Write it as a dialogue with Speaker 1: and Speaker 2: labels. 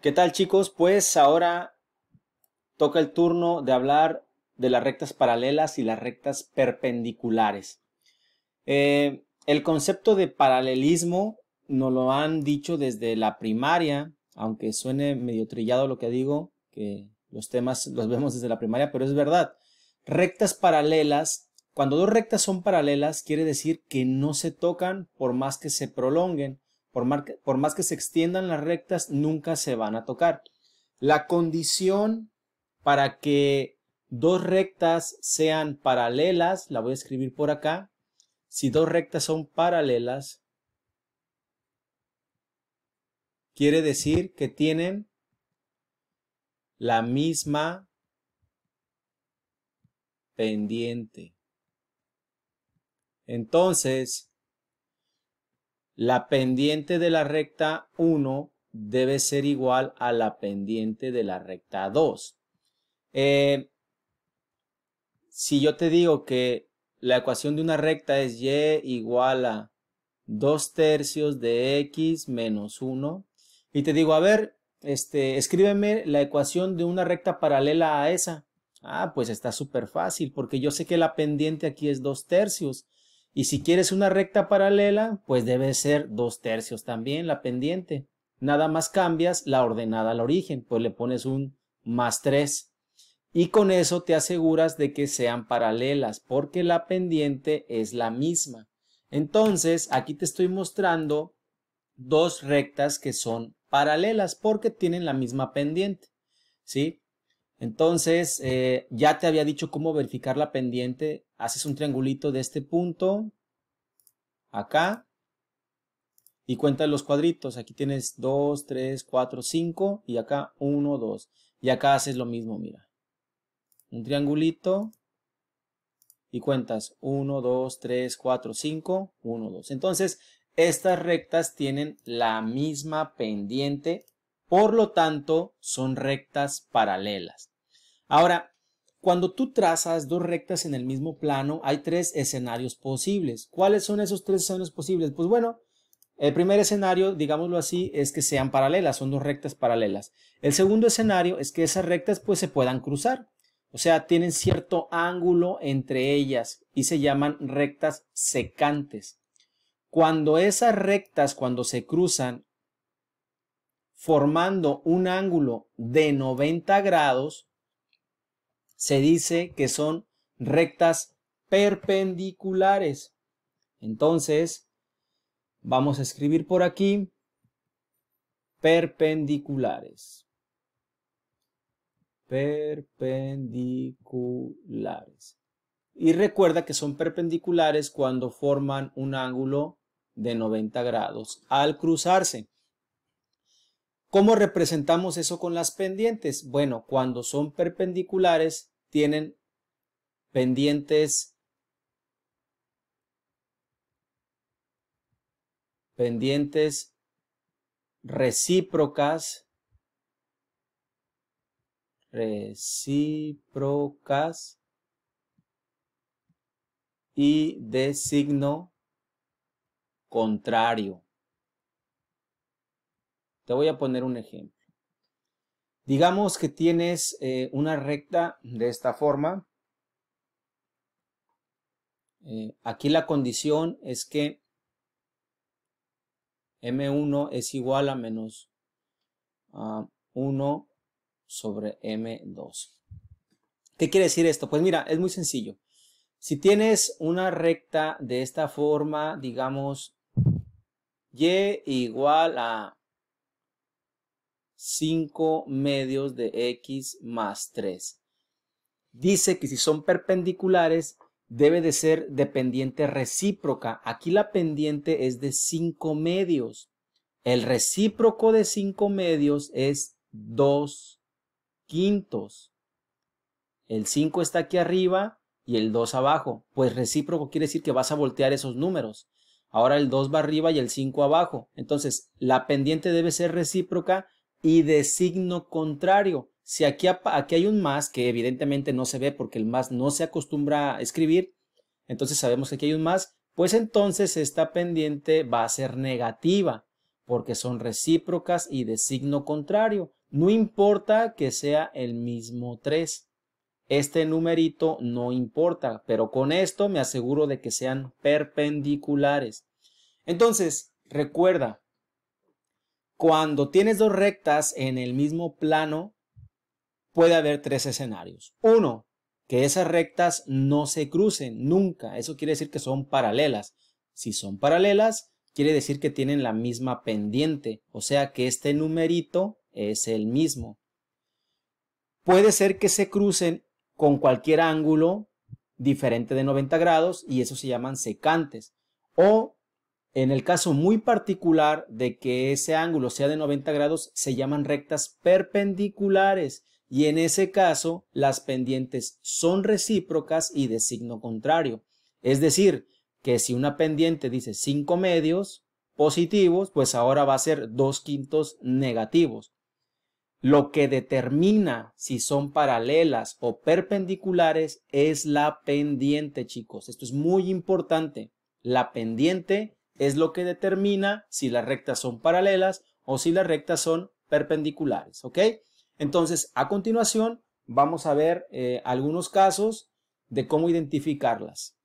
Speaker 1: ¿Qué tal chicos? Pues ahora toca el turno de hablar de las rectas paralelas y las rectas perpendiculares. Eh, el concepto de paralelismo nos lo han dicho desde la primaria, aunque suene medio trillado lo que digo, que los temas los vemos desde la primaria, pero es verdad. Rectas paralelas, cuando dos rectas son paralelas, quiere decir que no se tocan por más que se prolonguen. Por, más que se extiendan las rectas, nunca se van a tocar. La condición para que dos rectas sean paralelas, la voy a escribir por acá. Si dos rectas son paralelas, quiere decir que tienen la misma pendiente. Entonces, la pendiente de la recta 1 debe ser igual a la pendiente de la recta 2. Eh, si yo te digo que la ecuación de una recta es y igual a 2 tercios de x menos 1, y te digo, a ver, este, escríbeme la ecuación de una recta paralela a esa. Ah, pues está súper fácil, porque yo sé que la pendiente aquí es 2 tercios. Y si quieres una recta paralela, pues debe ser dos tercios también la pendiente. Nada más cambias la ordenada al origen, pues le pones un más 3. Y con eso te aseguras de que sean paralelas, porque la pendiente es la misma. Entonces, aquí te estoy mostrando dos rectas que son paralelas porque tienen la misma pendiente. ¿Sí? Entonces, eh, ya te había dicho cómo verificar la pendiente. Haces un triangulito de este punto, acá, y cuentas los cuadritos. Aquí tienes 2, 3, 4, 5, y acá 1, 2. Y acá haces lo mismo, mira. Un triangulito, y cuentas 1, 2, 3, 4, 5, 1, 2. Entonces, estas rectas tienen la misma pendiente por lo tanto, son rectas paralelas. Ahora, cuando tú trazas dos rectas en el mismo plano, hay tres escenarios posibles. ¿Cuáles son esos tres escenarios posibles? Pues bueno, el primer escenario, digámoslo así, es que sean paralelas, son dos rectas paralelas. El segundo escenario es que esas rectas pues se puedan cruzar. O sea, tienen cierto ángulo entre ellas y se llaman rectas secantes. Cuando esas rectas, cuando se cruzan, formando un ángulo de 90 grados, se dice que son rectas perpendiculares. Entonces, vamos a escribir por aquí perpendiculares. Perpendiculares. Y recuerda que son perpendiculares cuando forman un ángulo de 90 grados al cruzarse. ¿Cómo representamos eso con las pendientes? Bueno, cuando son perpendiculares tienen pendientes pendientes recíprocas recíprocas y de signo contrario. Te voy a poner un ejemplo. Digamos que tienes eh, una recta de esta forma. Eh, aquí la condición es que M1 es igual a menos 1 sobre M2. ¿Qué quiere decir esto? Pues mira, es muy sencillo. Si tienes una recta de esta forma, digamos, y igual a 5 medios de x más 3. Dice que si son perpendiculares debe de ser de pendiente recíproca. Aquí la pendiente es de 5 medios. El recíproco de 5 medios es 2 quintos. El 5 está aquí arriba y el 2 abajo. Pues recíproco quiere decir que vas a voltear esos números. Ahora el 2 va arriba y el 5 abajo. Entonces la pendiente debe ser recíproca y de signo contrario. Si aquí, aquí hay un más que evidentemente no se ve porque el más no se acostumbra a escribir, entonces sabemos que aquí hay un más, pues entonces esta pendiente va a ser negativa. porque son recíprocas y de signo contrario. No importa que sea el mismo 3. Este numerito no importa, pero con esto me aseguro de que sean perpendiculares. Entonces, recuerda, cuando tienes dos rectas en el mismo plano, puede haber tres escenarios. Uno, que esas rectas no se crucen nunca. Eso quiere decir que son paralelas. Si son paralelas, quiere decir que tienen la misma pendiente, o sea que este numerito es el mismo. Puede ser que se crucen con cualquier ángulo diferente de 90 grados y eso se llaman secantes. O en el caso muy particular de que ese ángulo sea de 90 grados, se llaman rectas perpendiculares y en ese caso las pendientes son recíprocas y de signo contrario. Es decir, que si una pendiente dice 5 medios positivos, pues ahora va a ser 2 quintos negativos. Lo que determina si son paralelas o perpendiculares es la pendiente, chicos. Esto es muy importante. La pendiente es lo que determina si las rectas son paralelas o si las rectas son perpendiculares, ¿ok? Entonces, a continuación, vamos a ver eh, algunos casos de cómo identificarlas.